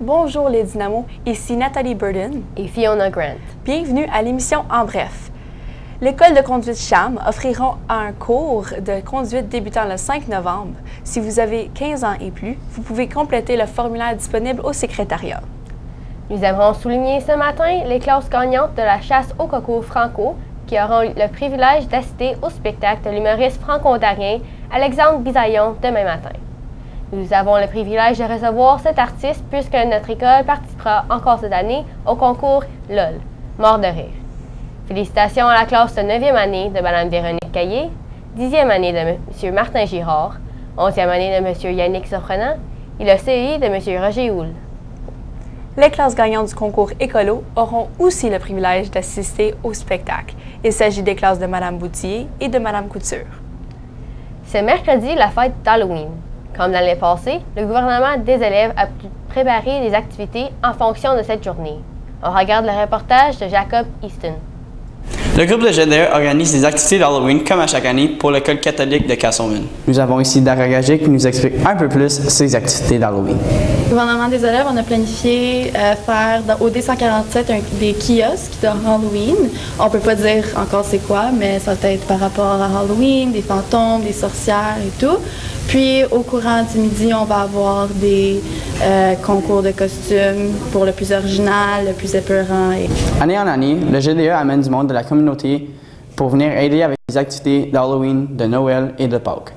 Bonjour les Dynamos, ici Nathalie Burden et Fiona Grant. Bienvenue à l'émission En Bref. L'école de conduite CHAM offrira un cours de conduite débutant le 5 novembre. Si vous avez 15 ans et plus, vous pouvez compléter le formulaire disponible au secrétariat. Nous aimerons souligner ce matin les classes gagnantes de la chasse au coco franco qui auront le privilège d'assister au spectacle de l'humoriste franco-ontarien Alexandre Bisaillon demain matin. Nous avons le privilège de recevoir cet artiste puisque notre école participera encore cette année au concours LOL, Mort de rire. Félicitations à la classe de 9e année de Mme Véronique Caillé, 10e année de M. Martin Girard, 11e année de M. Yannick Soprenant et le CI de M. Roger Houle. Les classes gagnantes du concours écolo auront aussi le privilège d'assister au spectacle. Il s'agit des classes de Mme Boutier et de Mme Couture. C'est mercredi la fête d'Halloween. Comme l'année passée, le gouvernement des élèves a pu préparer des activités en fonction de cette journée. On regarde le reportage de Jacob Easton. Le groupe de GDE organise des activités d'Halloween comme à chaque année pour l'école catholique de Castleman. Nous avons ici Dara Gagé qui nous explique un peu plus ces activités d'Halloween. Le gouvernement des élèves, on a planifié euh, faire dans, au D147 un, des kiosques de Halloween. On peut pas dire encore c'est quoi, mais ça va être par rapport à Halloween, des fantômes, des sorcières et tout. Puis au courant du midi, on va avoir des euh, concours de costumes pour le plus original, le plus épeurant. Et... Année en année, le GDE amène du monde de la communauté pour venir aider avec les activités d'Halloween, de Noël et de Pâques.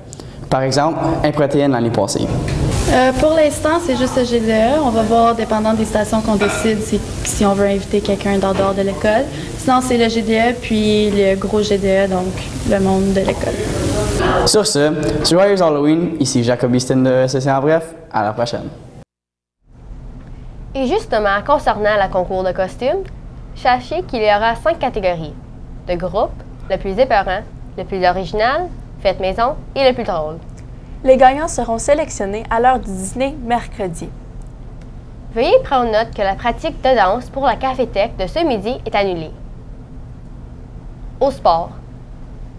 Par exemple, un protéine l'année passée. Euh, pour l'instant, c'est juste le GDE. On va voir, dépendant des stations qu'on décide, si, si, on veut inviter quelqu'un d'en dehors de l'école. Sinon, c'est le GDE, puis le gros GDE, donc le monde de l'école. Sur ce, joyeux Halloween. Ici Jacob Easton de SSC en bref. À la prochaine. Et justement, concernant le concours de costumes, sachez qu'il y aura cinq catégories. De groupe, le plus épeurant, le plus original, fête maison et le plus drôle. Les gagnants seront sélectionnés à l'heure du dîner mercredi. Veuillez prendre note que la pratique de danse pour la cafétèque de ce midi est annulée. Au sport.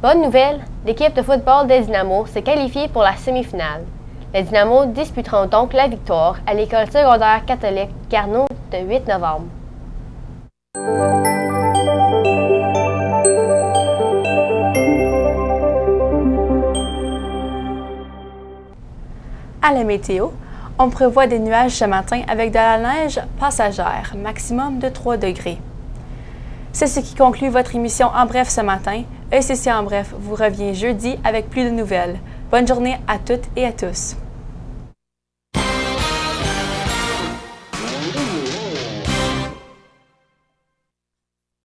Bonne nouvelle, l'équipe de football des Dynamos s'est qualifiée pour la semi-finale. Les Dynamos disputeront donc la victoire à l'école secondaire catholique Carnot le 8 novembre. À la météo, on prévoit des nuages ce matin avec de la neige passagère, maximum de 3 degrés. C'est ce qui conclut votre émission En Bref ce matin. ECC En Bref vous revient jeudi avec plus de nouvelles. Bonne journée à toutes et à tous.